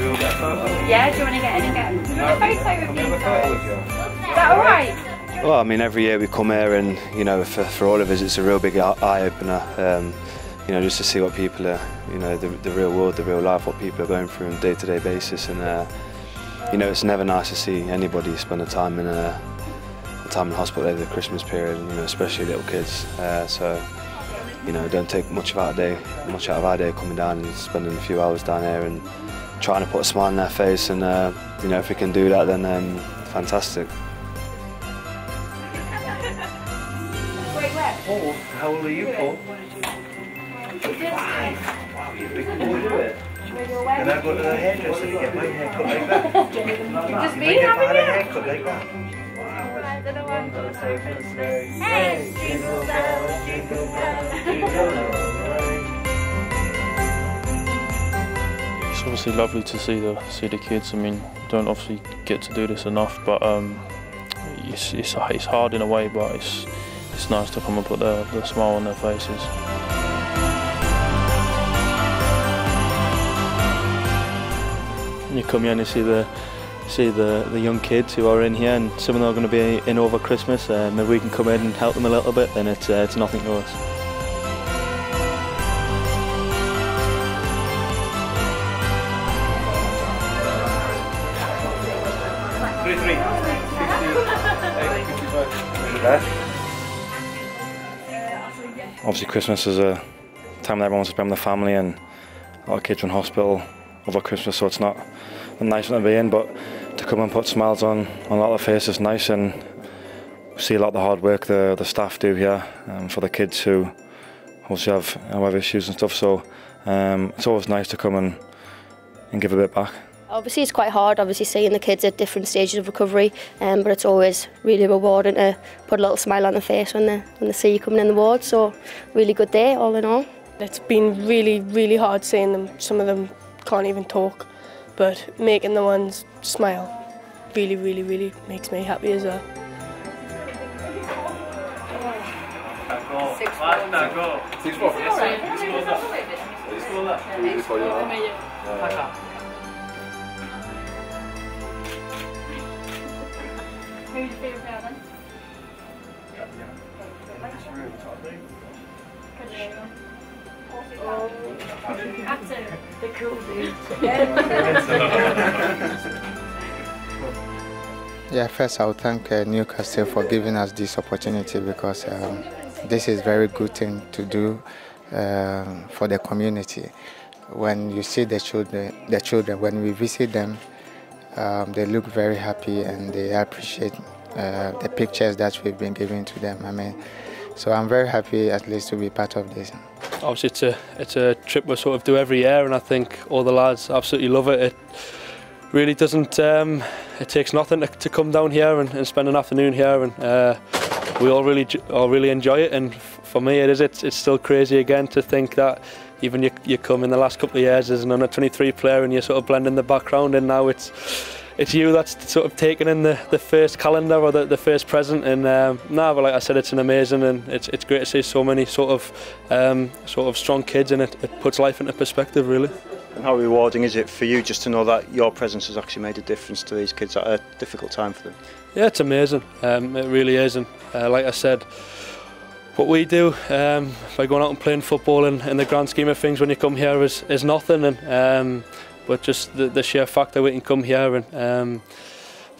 a photo with you guys. Is that alright? Well, I mean, every year we come here, and you know, for, for all of us, it's a real big eye opener. Um, you know, just to see what people are, you know, the, the real world, the real life, what people are going through on a day-to-day basis, and uh, you know, it's never nice to see anybody spend a time in a, a time in hospital over the Christmas period, you know, especially little kids. Uh, so, you know, don't take much of our day, much out of our day coming down and spending a few hours down here and trying to put a smile on their face. And uh, you know, if we can do that, then um, fantastic. Paul, how old are you, Paul? Wow, you're a big boy, do it. Can I go to the hairdresser to get my hair cut like that? Just You me, may never haven't had a you? haircut like that. Hey, jingle bells, jingle bells, jingle bells. It's obviously lovely to see the see the kids. I mean, don't obviously get to do this enough, but um, it's, it's it's hard in a way, but it's it's nice to come and put the, the smile on their faces. You come here and you see the see the, the young kids who are in here, and some of them are going to be in over Christmas. Uh, maybe we can come in and help them a little bit, then it's uh, it's nothing to us. Three, three. Obviously, Christmas is a time that everyone wants to spend with their family, and a lot of kids in hospital over Christmas, so it's not a nice one to be in. But to come and put smiles on, on a lot of faces nice, and see a lot of the hard work the, the staff do here um, for the kids who obviously have, have issues and stuff. So um, it's always nice to come and, and give a bit back. Obviously, it's quite hard, obviously, seeing the kids at different stages of recovery, um, but it's always really rewarding to put a little smile on their face when they, when they see you coming in the ward. So, really good day, all in all. It's been really, really hard seeing them. Some of them can't even talk, but making the ones smile really, really, really makes me happy as well. Who's your favourite player then? Actor. The cool dude. Yeah, first I would thank uh, Newcastle for giving us this opportunity because um, this is very good thing to do um, for the community. When you see the children, the children, when we visit them, um, they look very happy and they appreciate uh, the pictures that we've been giving to them. I mean, so I'm very happy at least to be part of this. Obviously, it's a it's a trip we sort of do every year, and I think all the lads absolutely love it. It really doesn't. Um, it takes nothing to, to come down here and, and spend an afternoon here, and uh, we all really all really enjoy it. And for me, it is. It's it's still crazy again to think that even you, you come in the last couple of years as an under 23 player and you're sort of blending the background and now it's it's you that's sort of taken in the, the first calendar or the, the first present and um, nah, but like I said it's an amazing and it's, it's great to see so many sort of um, sort of strong kids and it, it puts life into perspective really. And how rewarding is it for you just to know that your presence has actually made a difference to these kids at a difficult time for them? Yeah, it's amazing. Um, it really is and uh, like I said, what we do um, by going out and playing football in, in the grand scheme of things when you come here is, is nothing, and um, but just the, the sheer fact that we can come here and. Um,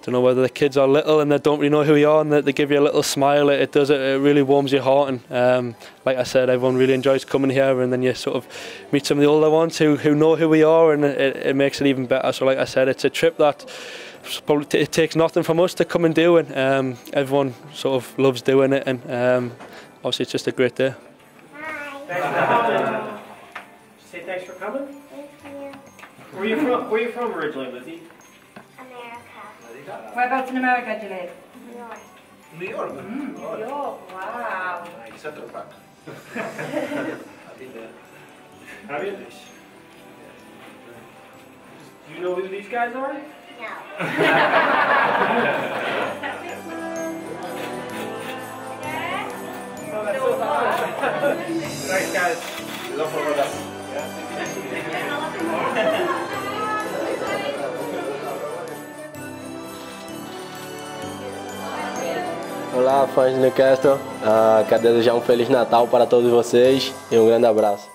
I don't know whether the kids are little and they don't really know who we are and that they give you a little smile. It, it does it. It really warms your heart. And um, like I said, everyone really enjoys coming here. And then you sort of meet some of the older ones who, who know who we are, and it, it makes it even better. So like I said, it's a trip that probably it takes nothing from us to come and do, and um, everyone sort of loves doing it. And um, obviously, it's just a great day. Hi. Say thanks for coming. Where are you from? Where are you from originally, Lizzie? America. Whereabouts in America do you live? New York. Mm, New York, wow. Central Park. Have been there. Have you? Do you know who these guys are? Thanks, Olá, fãs do Newcastle. Uh, quero desejar um Feliz Natal para todos vocês e um grande abraço.